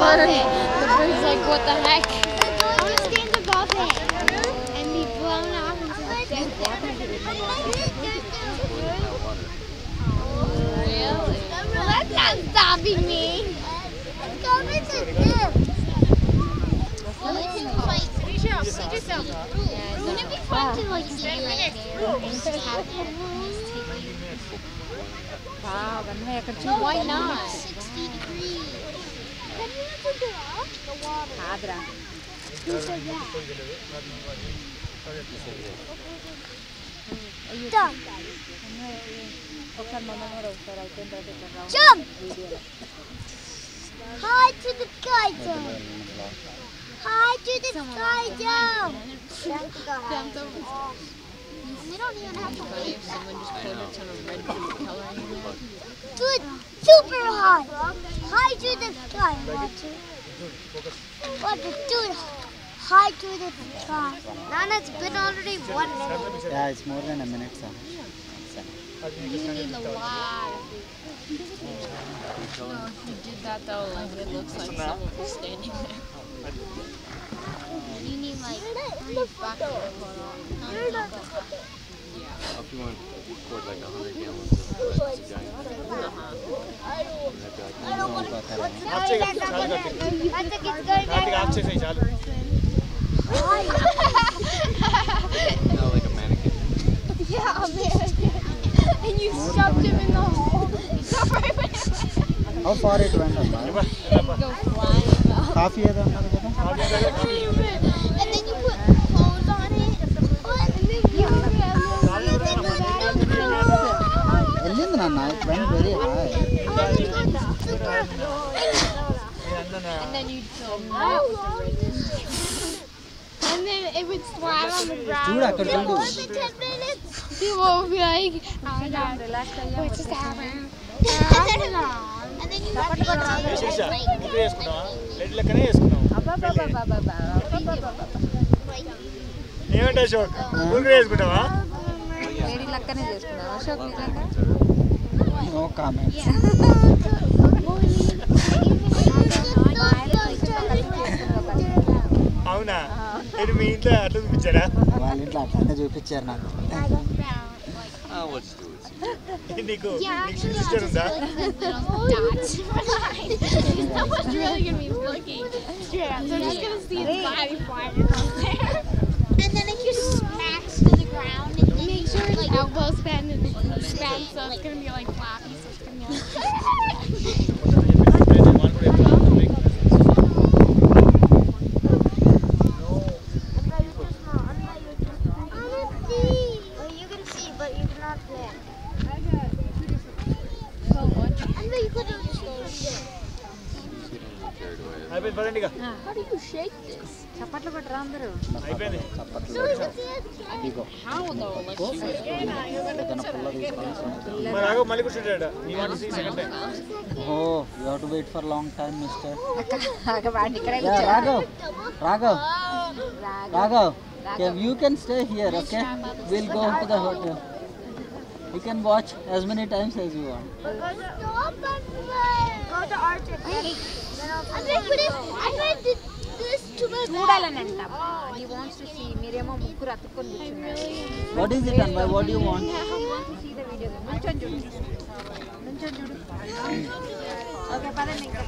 bird. It. The bird's like, what the heck? I want to stand above it and be blown off into the dead Really? Well, that's not stopping me. Let's go Wouldn't it be fun to like see? Wow, then they do. Why not? water? కాదురా Who said that? Done. ఒకసారి మమ్మల్ని కూడా ఒకసారి అయిపోయిన తర్వాత ఇక్కడ round Jump! వీడియోలో High to the sky jump. High to the sky jump. We don't even have to wait. someone just put a ton of red food coloring in it. Do it super high. High to the sky. Watch it. Watch it. Do it high to the sky. Nana, it's been already one minute. Yeah, it's more than a minute, sir. You need a lot of No, if you did that though, like it looks like someone was standing there. You need like Back in the photo. If you want to record like 100 gallons of like, giant, I कर रहे हैं a mannequin. Yeah, a. And you shoved him in the hole. How far it went? Go flying. Half year. Half year. And then you'd film that with the red And then it would slide on the ground. చూడు అక్కడ It చూడు was in 10 minutes. People would be like, oh my god, what's this happening? And then you have to go red లెక్కనే వేసుకున్నాం ఏమంటే అశోక్ ఊరికే వేసుకుంటావా వేడి లెక్కనే చేసుకున్నావు అశోక్ నిజంగా నో కామెంట్ ఇది మీ ఇంట్లో అట్లా చూపించారా వాళ్ళ ఇంట్లో అట్లా చూపించారు నాకు Oh, let's do it. నీకు Yeah, నీకు actually, సిస్టర్ ఉందా dots. no one's really gonna be looking. Yeah, they're just gonna see his body flying across there. And then if you smash to the ground, and make sure his elbows bend and his knees bend, so it's gonna be like floppy. So it's gonna be like. చప్పట్లు కొట్టరా అందరూ? Wait for long time mister Raghav Raghav Raghav you can stay here okay will go to the hotel you can watch as many times as you want Stop and play. Go to Arctic. And then put it, I went to this to my చూడాలని అంట he wants to see మీరేమో ముగ్గురు అతుక్కొని కూర్చున్నారు what is it and why what do you want see the video నుంచొని చూడు నుంచొని చూడు ఓకే పదండి ఇంకా